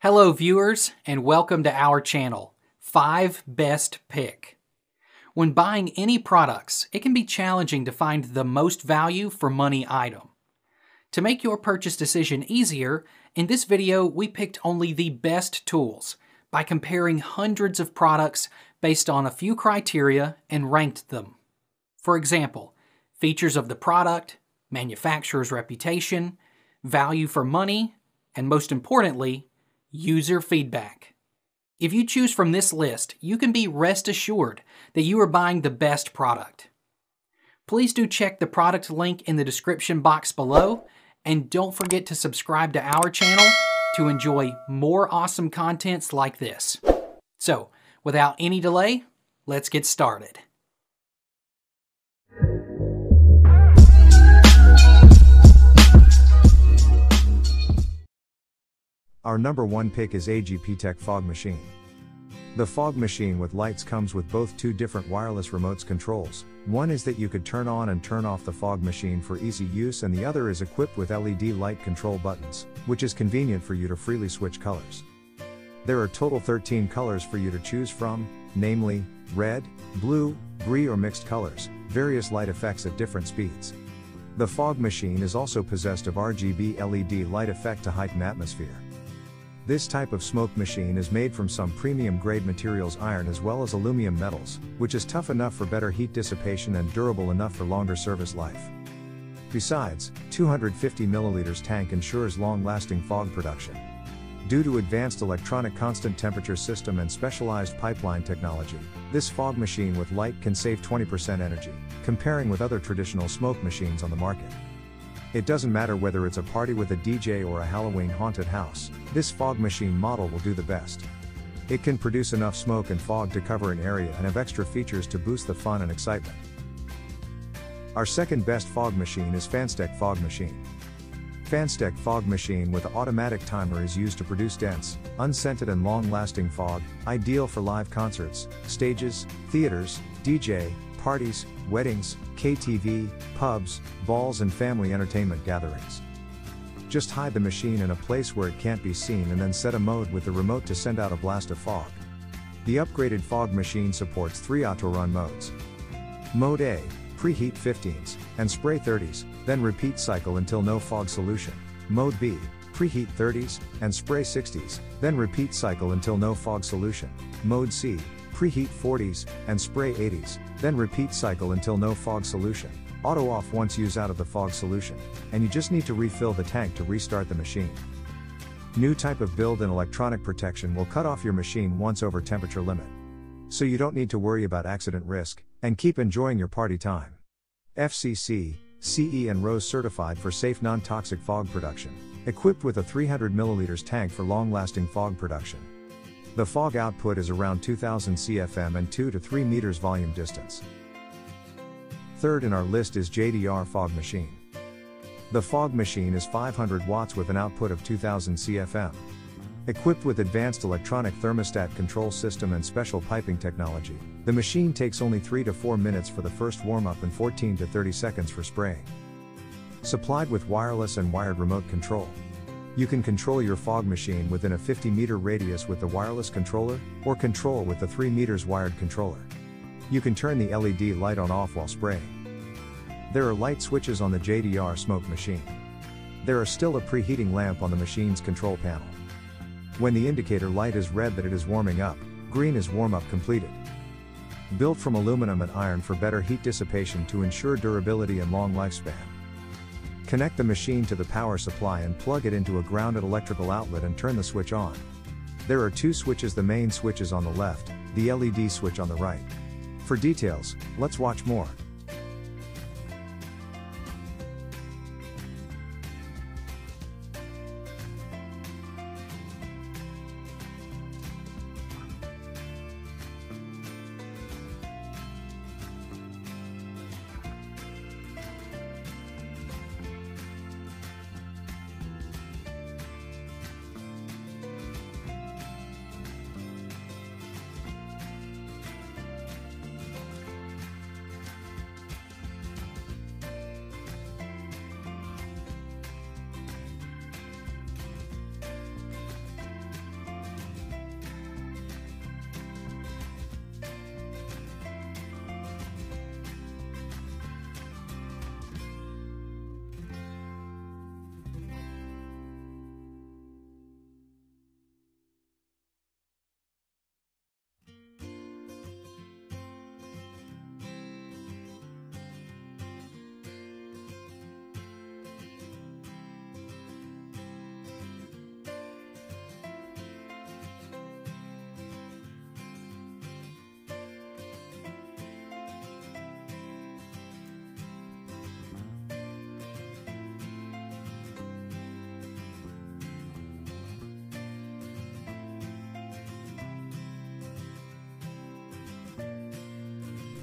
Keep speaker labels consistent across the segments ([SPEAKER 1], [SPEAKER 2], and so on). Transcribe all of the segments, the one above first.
[SPEAKER 1] Hello, viewers, and welcome to our channel, 5 Best Pick. When buying any products, it can be challenging to find the most value for money item. To make your purchase decision easier, in this video we picked only the best tools by comparing hundreds of products based on a few criteria and ranked them. For example, features of the product, manufacturer's reputation, value for money, and most importantly, User feedback. If you choose from this list, you can be rest assured that you are buying the best product. Please do check the product link in the description box below, and don't forget to subscribe to our channel to enjoy more awesome contents like this. So, without any delay, let's get started.
[SPEAKER 2] Our number one pick is AGPTEK Fog Machine. The fog machine with lights comes with both two different wireless remotes controls. One is that you could turn on and turn off the fog machine for easy use and the other is equipped with LED light control buttons, which is convenient for you to freely switch colors. There are total 13 colors for you to choose from, namely, red, blue, green or mixed colors, various light effects at different speeds. The fog machine is also possessed of RGB LED light effect to heighten atmosphere. This type of smoke machine is made from some premium grade materials iron as well as aluminum metals, which is tough enough for better heat dissipation and durable enough for longer service life. Besides, 250 milliliters tank ensures long-lasting fog production. Due to advanced electronic constant temperature system and specialized pipeline technology, this fog machine with light can save 20% energy, comparing with other traditional smoke machines on the market. It doesn't matter whether it's a party with a DJ or a Halloween haunted house, this fog machine model will do the best. It can produce enough smoke and fog to cover an area and have extra features to boost the fun and excitement. Our second best fog machine is Fansteck Fog Machine. Fansteck Fog Machine with automatic timer is used to produce dense, unscented and long-lasting fog, ideal for live concerts, stages, theaters, DJ, parties, weddings, KTV, pubs, balls, and family entertainment gatherings. Just hide the machine in a place where it can't be seen and then set a mode with the remote to send out a blast of fog. The upgraded fog machine supports three auto run modes. Mode A, preheat 15s, and spray 30s, then repeat cycle until no fog solution. Mode B, preheat 30s, and spray 60s, then repeat cycle until no fog solution. Mode C, preheat 40s, and spray 80s, then repeat cycle until no fog solution. Auto off once use out of the fog solution, and you just need to refill the tank to restart the machine. New type of build and electronic protection will cut off your machine once over temperature limit. So you don't need to worry about accident risk, and keep enjoying your party time. FCC, CE and RoHS certified for safe non-toxic fog production, equipped with a 300 milliliters tank for long-lasting fog production. The fog output is around 2000 CFM and 2 to 3 meters volume distance. Third in our list is JDR Fog Machine. The fog machine is 500 watts with an output of 2000 CFM. Equipped with advanced electronic thermostat control system and special piping technology, the machine takes only 3 to 4 minutes for the first warm up and 14 to 30 seconds for spraying. Supplied with wireless and wired remote control. You can control your fog machine within a 50 meter radius with the wireless controller, or control with the 3 meters wired controller. You can turn the LED light on off while spraying. There are light switches on the JDR smoke machine. There are still a preheating lamp on the machine's control panel. When the indicator light is red that it is warming up, green is warm up completed. Built from aluminum and iron for better heat dissipation to ensure durability and long lifespan. Connect the machine to the power supply and plug it into a grounded electrical outlet and turn the switch on. There are two switches the main switch is on the left, the LED switch on the right. For details, let's watch more.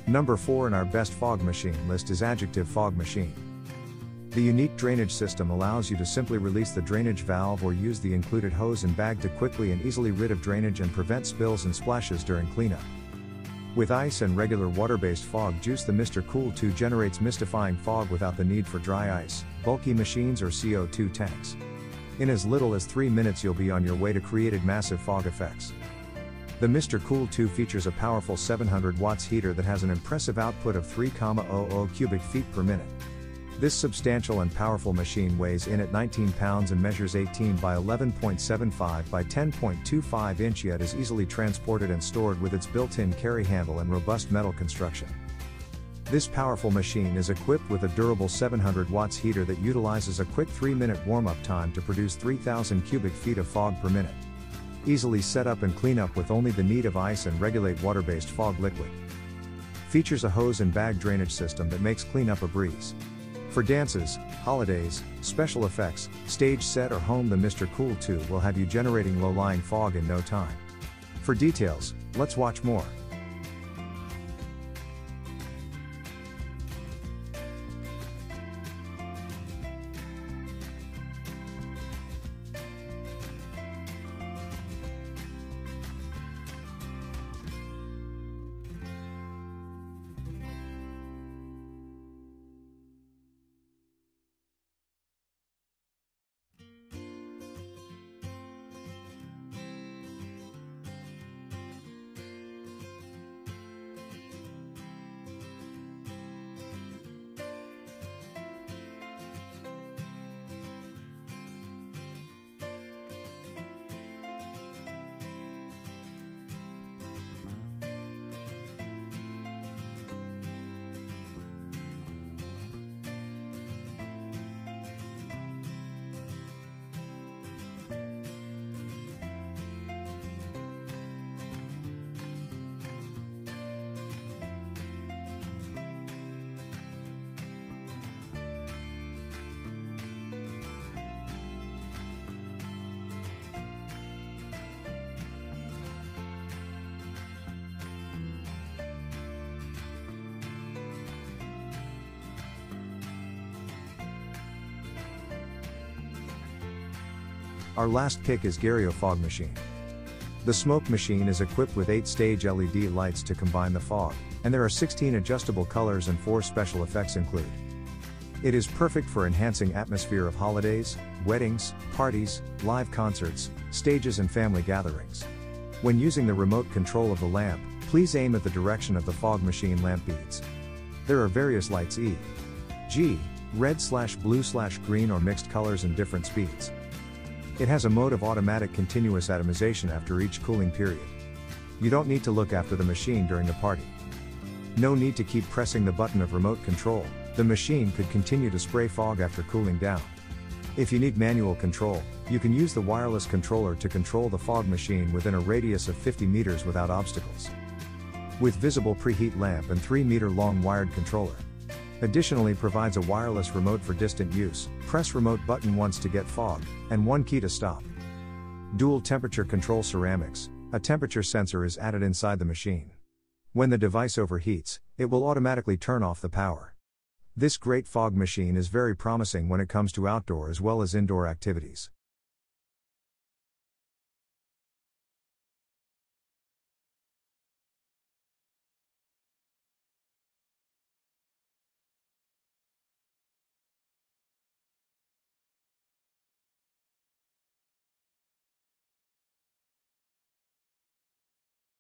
[SPEAKER 2] Number 4 in our best fog machine list is Adjective Fog Machine. The unique drainage system allows you to simply release the drainage valve or use the included hose and bag to quickly and easily rid of drainage and prevent spills and splashes during cleanup. With ice and regular water-based fog juice the Mr. Cool 2 generates mystifying fog without the need for dry ice, bulky machines or CO2 tanks. In as little as 3 minutes you'll be on your way to created massive fog effects. The Mr. Cool 2 features a powerful 700 watts heater that has an impressive output of 3,00 cubic feet per minute. This substantial and powerful machine weighs in at 19 pounds and measures 18 by 11.75 by 10.25 inch yet is easily transported and stored with its built-in carry handle and robust metal construction. This powerful machine is equipped with a durable 700 watts heater that utilizes a quick 3 minute warm-up time to produce 3000 cubic feet of fog per minute. Easily set up and clean up with only the need of ice and regulate water-based fog liquid. Features a hose and bag drainage system that makes cleanup a breeze. For dances, holidays, special effects, stage set or home the Mr. Cool 2 will have you generating low-lying fog in no time. For details, let's watch more. Our last pick is GEJRIO Fog Machine. The smoke machine is equipped with 8-stage LED lights to combine the fog, and there are 16 adjustable colors and 4 special effects include. It is perfect for enhancing atmosphere of holidays, weddings, parties, live concerts, stages and family gatherings. When using the remote control of the lamp, please aim at the direction of the fog machine lamp beads. There are various lights E, G, red slash blue slash green or mixed colors and different speeds. It has a mode of automatic continuous atomization after each cooling period. You don't need to look after the machine during the party. No need to keep pressing the button of remote control, the machine could continue to spray fog after cooling down. If you need manual control, you can use the wireless controller to control the fog machine within a radius of 50 meters without obstacles. With visible preheat lamp and 3 meter long wired controller. Additionally provides a wireless remote for distant use, press remote button once to get fog, and one key to stop. Dual temperature control ceramics, a temperature sensor is added inside the machine. When the device overheats, it will automatically turn off the power. This great fog machine is very promising when it comes to outdoor as well as indoor activities.